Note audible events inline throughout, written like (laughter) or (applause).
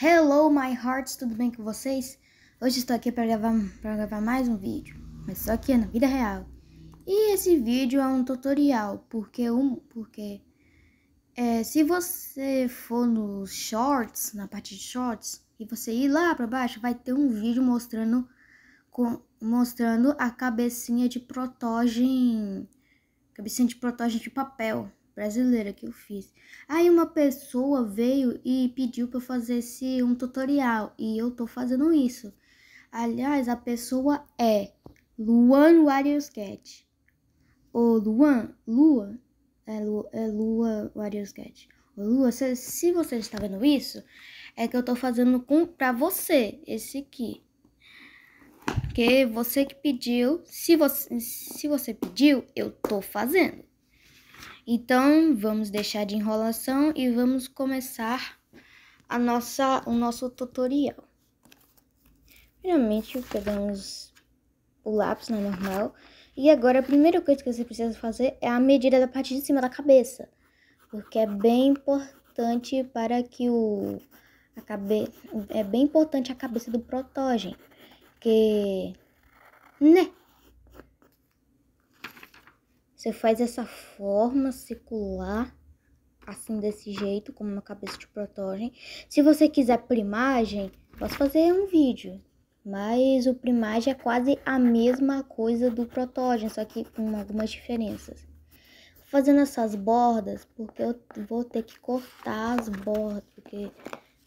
Hello, my hearts, tudo bem com vocês? Hoje estou aqui para gravar, gravar mais um vídeo, mas só que é na vida real. E esse vídeo é um tutorial, porque, um, porque é, se você for nos shorts, na parte de shorts, e você ir lá para baixo, vai ter um vídeo mostrando, com, mostrando a cabecinha de protogem, cabecinha de protogem de papel brasileira que eu fiz. Aí uma pessoa veio e pediu para fazer esse um tutorial e eu tô fazendo isso. Aliás, a pessoa é Luan Warriors Cat. Ô Luan, Lua, é, Lu, é Lua Warriors Lua, se, se você está vendo isso, é que eu tô fazendo com para você esse aqui. Porque você que pediu, se você, se você pediu, eu tô fazendo. Então, vamos deixar de enrolação e vamos começar a nossa, o nosso tutorial. Primeiramente, pegamos o lápis na normal. E agora, a primeira coisa que você precisa fazer é a medida da parte de cima da cabeça. Porque é bem importante para que o... A cabe, é bem importante a cabeça do protógeno. Porque... Né? Você faz essa forma circular, assim desse jeito, como uma cabeça de protógeno. Se você quiser primagem, posso fazer um vídeo. Mas o primagem é quase a mesma coisa do protógeno, só que com algumas diferenças. Fazendo essas bordas, porque eu vou ter que cortar as bordas, porque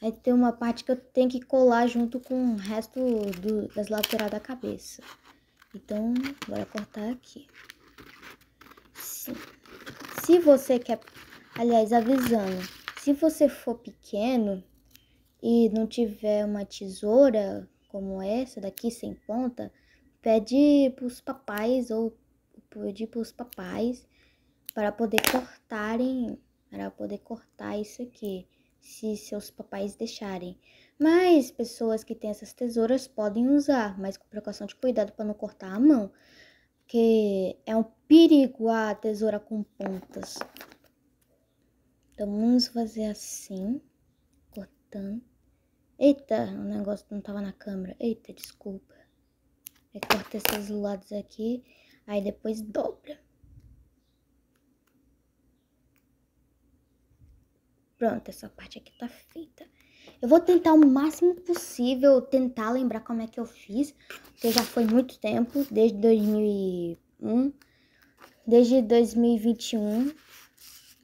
aí tem uma parte que eu tenho que colar junto com o resto do, das laterais da cabeça. Então, bora cortar aqui. Se você quer, aliás, avisando, se você for pequeno e não tiver uma tesoura como essa daqui sem ponta, pede para os papais ou pede para os papais para poder cortarem, para poder cortar isso aqui, se seus papais deixarem. Mas pessoas que têm essas tesouras podem usar, mas com precaução de cuidado para não cortar a mão que é um perigo a tesoura com pontas. Então vamos fazer assim, cortando. Eita, o negócio não tava na câmera. Eita, desculpa. Aí corta esses lados aqui, aí depois dobra. Pronto, essa parte aqui tá feita. Eu vou tentar o máximo possível tentar lembrar como é que eu fiz, porque já foi muito tempo, desde 2001, desde 2021,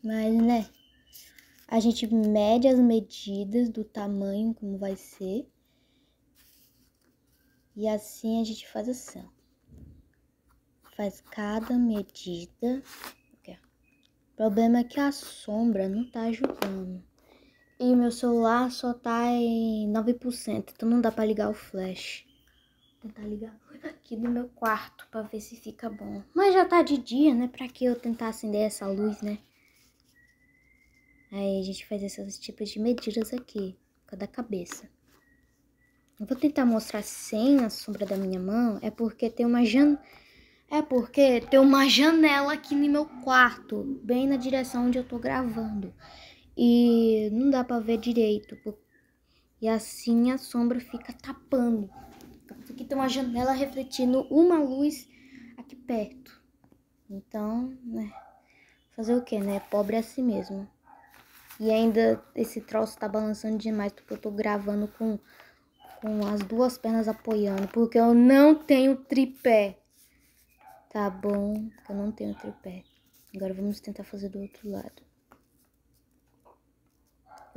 mas né, a gente mede as medidas do tamanho como vai ser. E assim a gente faz assim, Faz cada medida. O problema é que a sombra não tá ajudando. E meu celular só tá em 9%, então não dá pra ligar o flash. Vou tentar ligar (laughs) aqui no meu quarto pra ver se fica bom. Mas já tá de dia, né? Pra que eu tentar acender essa luz, né? Aí a gente faz esses tipos de medidas aqui, cada cabeça. Eu vou tentar mostrar sem a sombra da minha mão, é porque tem uma jan... É porque tem uma janela aqui no meu quarto, bem na direção onde eu tô gravando e não dá para ver direito. E assim a sombra fica tapando. Aqui tem uma janela refletindo uma luz aqui perto. Então, né? Fazer o que, né? Pobre é assim mesmo. E ainda esse troço tá balançando demais porque eu tô gravando com, com as duas pernas apoiando. Porque eu não tenho tripé. Tá bom? Eu não tenho tripé. Agora vamos tentar fazer do outro lado.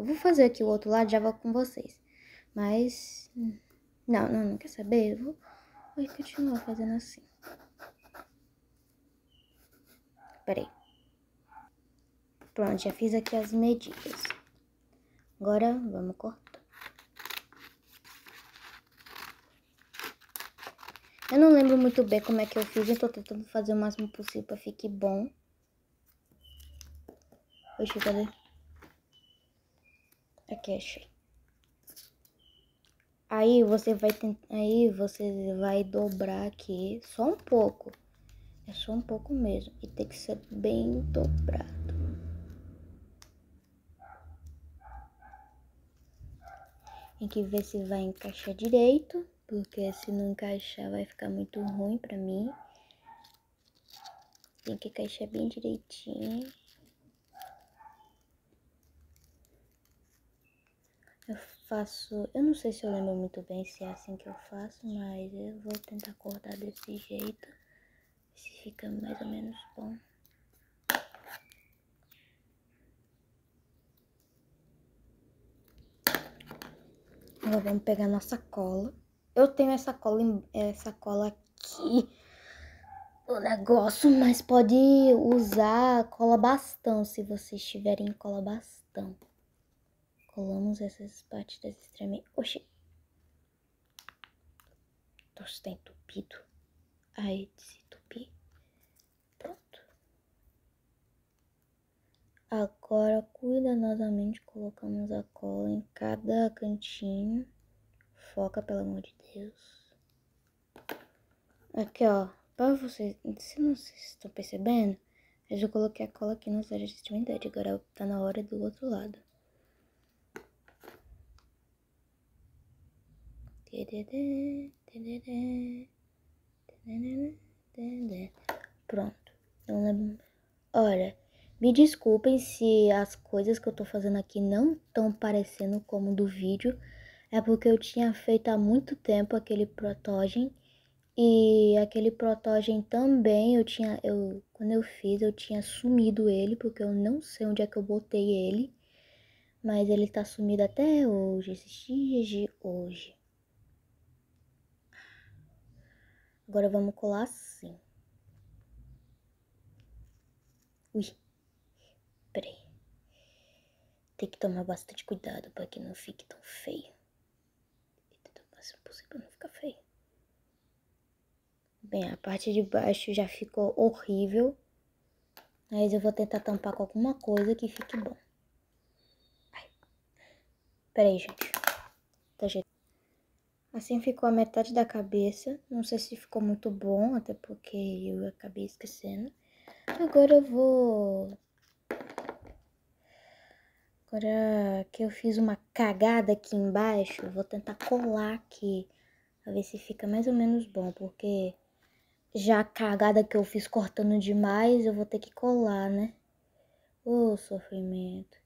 Eu vou fazer aqui o outro lado, já vou com vocês. Mas, não, não, não quer saber? Eu vou, vou continuar fazendo assim. Peraí. Pronto, já fiz aqui as medidas. Agora, vamos cortar. Eu não lembro muito bem como é que eu fiz, eu tô tentando fazer o máximo possível pra fique bom. Oxe, cadê? Aqui, achei. Aí você vai aí você vai dobrar aqui só um pouco. É só um pouco mesmo. E tem que ser bem dobrado. Tem que ver se vai encaixar direito, porque se não encaixar vai ficar muito ruim pra mim. Tem que encaixar bem direitinho. Eu faço, eu não sei se eu lembro muito bem se é assim que eu faço, mas eu vou tentar cortar desse jeito, se fica mais ou menos bom. Agora vamos pegar nossa cola. Eu tenho essa cola, essa cola aqui, o negócio, mas pode usar cola bastão se vocês tiverem cola bastão. Colamos essas partes das extremidades. Oxi. Está entupido. Aí, desentupir. Pronto. Agora, cuidadosamente, colocamos a cola em cada cantinho. Foca, pelo amor de Deus. Aqui, ó. Pra vocês, se não vocês estão percebendo, eu já coloquei a cola aqui nas áreas de extremidade. Agora tá na hora do outro lado. Pronto. Não lembro. Olha, me desculpem se as coisas que eu tô fazendo aqui não estão parecendo como do vídeo. É porque eu tinha feito há muito tempo aquele protogen. E aquele protogen também eu tinha. Eu, quando eu fiz, eu tinha sumido ele, porque eu não sei onde é que eu botei ele. Mas ele tá sumido até hoje, esses dias de hoje. Agora vamos colar assim. Ui. Peraí. Tem que tomar bastante cuidado para que não fique tão feio. Tentar o máximo possível não ficar feio. Bem, a parte de baixo já ficou horrível. Mas eu vou tentar tampar com alguma coisa que fique bom. Ai. Peraí, gente. Tá jeito. Assim ficou a metade da cabeça. Não sei se ficou muito bom, até porque eu acabei esquecendo. Agora eu vou... Agora que eu fiz uma cagada aqui embaixo, vou tentar colar aqui. Pra ver se fica mais ou menos bom, porque já a cagada que eu fiz cortando demais, eu vou ter que colar, né? Ô, oh, sofrimento.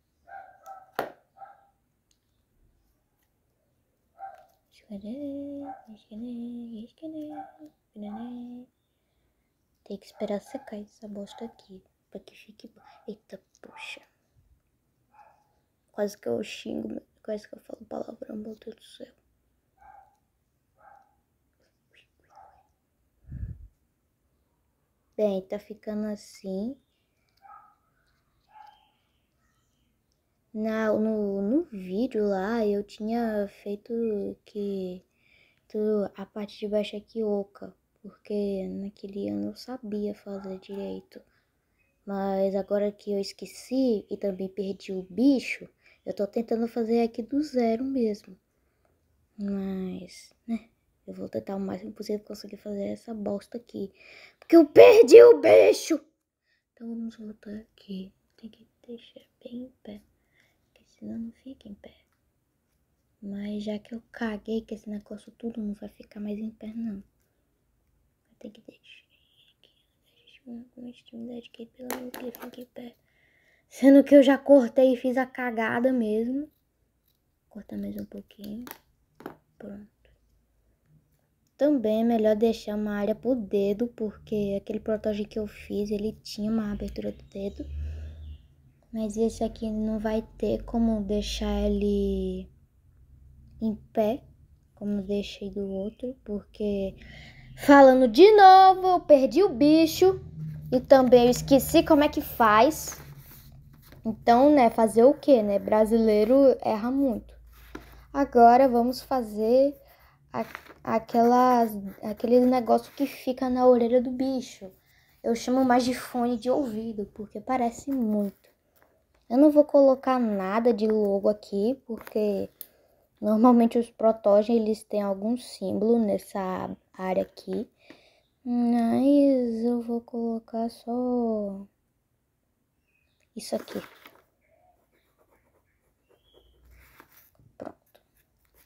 Tem que esperar secar essa bosta aqui. Pra que fique. Eita, poxa. Quase que eu xingo, quase que eu falo palavrão, meu Deus do céu. Bem, tá ficando assim. Na, no, no vídeo lá eu tinha feito que a parte de baixo aqui oca, porque naquele ano eu sabia fazer direito. Mas agora que eu esqueci e também perdi o bicho, eu tô tentando fazer aqui do zero mesmo. Mas, né, eu vou tentar o máximo possível conseguir fazer essa bosta aqui. Porque eu perdi o bicho! Então vamos voltar aqui. Tem que deixar bem em pé não fica em pé. Mas já que eu caguei que esse negócio tudo não vai ficar mais em pé, não. Vai ter que deixar aqui. Aqui, pelo em pé. Sendo que eu já cortei e fiz a cagada mesmo. Cortar mais um pouquinho. Pronto. Também é melhor deixar uma área pro dedo, porque aquele protótipo que eu fiz, ele tinha uma abertura do dedo. Mas esse aqui não vai ter como deixar ele em pé, como deixei do outro, porque falando de novo, eu perdi o bicho e também eu esqueci como é que faz. Então, né, fazer o que, né? Brasileiro erra muito. Agora vamos fazer a, aquelas, aquele negócio que fica na orelha do bicho. Eu chamo mais de fone de ouvido, porque parece muito. Eu não vou colocar nada de logo aqui, porque normalmente os protógenos eles têm algum símbolo nessa área aqui. Mas eu vou colocar só isso aqui. Pronto.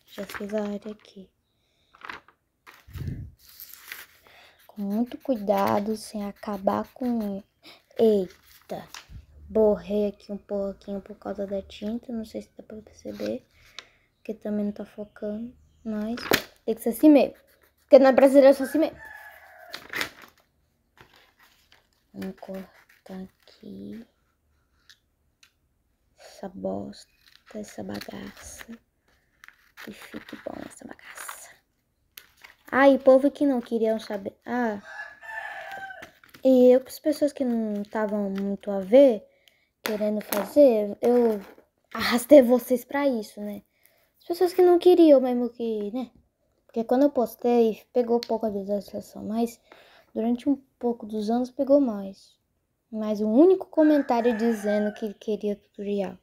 Já fiz a área aqui. Com muito cuidado, sem acabar com... Eita! Borrei aqui um pouquinho por causa da tinta, não sei se dá pra perceber. Porque também não tá focando, mas tem que ser assim mesmo. Porque não é brasileiro, é só assim mesmo. Vamos cortar aqui essa bosta, essa bagaça. Que fique bom essa bagaça. Ah, e povo que não queriam saber. Ah, e eu, as pessoas que não estavam muito a ver, querendo fazer, eu arrastei vocês pra isso, né? As pessoas que não queriam mesmo que, né? Porque quando eu postei, pegou pouco a visualização, mas durante um pouco dos anos pegou mais. Mas o único comentário dizendo que queria tutorial.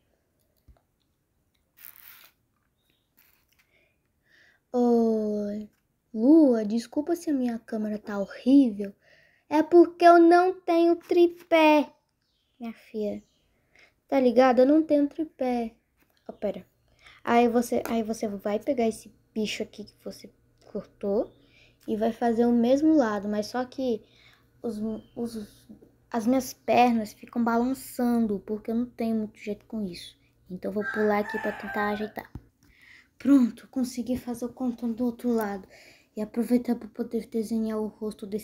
Oi, Lua, desculpa se a minha câmera tá horrível. É porque eu não tenho tripé, minha filha. Tá ligado? Eu não tenho tripé. Oh, pera. Aí você, aí você vai pegar esse bicho aqui que você cortou e vai fazer o mesmo lado, mas só que os, os, as minhas pernas ficam balançando, porque eu não tenho muito jeito com isso. Então vou pular aqui para tentar ajeitar. Pronto, consegui fazer o contorno do outro lado. E aproveitar para poder desenhar o rosto desse